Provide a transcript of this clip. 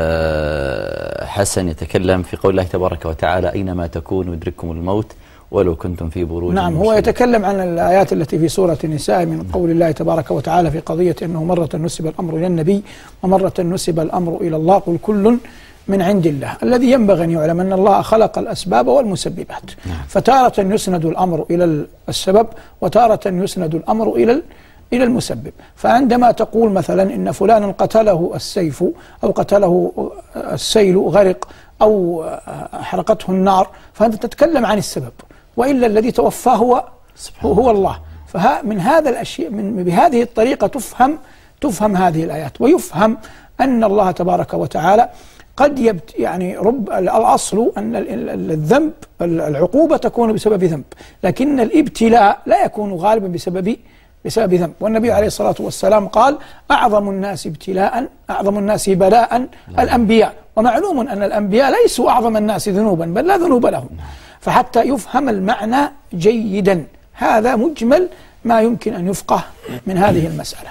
آه، حسن يتكلم في قول الله تبارك وتعالى أينما تكونوا يدرككم الموت ولو كنتم في بروج نعم هو يتكلم عن الآيات التي في سورة النساء من قول الله تبارك وتعالى في قضية أنه مرة نسب الأمر إلى النبي ومرة نسب الأمر إلى الله قل كل من عند الله. الذي ينبغي أن يعلم أن الله خلق الأسباب والمسببات. نعم. فتارة يسند الأمر إلى السبب وتارة يسند الأمر إلى إلى المسبب. فعندما تقول مثلا إن فلانا قتله السيف أو قتله السيل غرق أو أحرقته النار فأنت تتكلم عن السبب وإلا الذي توفاه هو هو الله. فمن هذا الأشياء من بهذه الطريقة تفهم تفهم هذه الآيات ويفهم أن الله تبارك وتعالى قد يبت يعني رب الأصل أن الذنب العقوبة تكون بسبب ذنب لكن الابتلاء لا يكون غالبا بسبب بسبب ذنب. والنبي عليه الصلاة والسلام قال أعظم الناس ابتلاء أعظم الناس بلاء الأنبياء. ومعلوم أن الأنبياء ليسوا أعظم الناس ذنوبا بل لا ذنوب لهم. فحتى يفهم المعنى جيدا. هذا مجمل ما يمكن أن يفقه من هذه المسألة.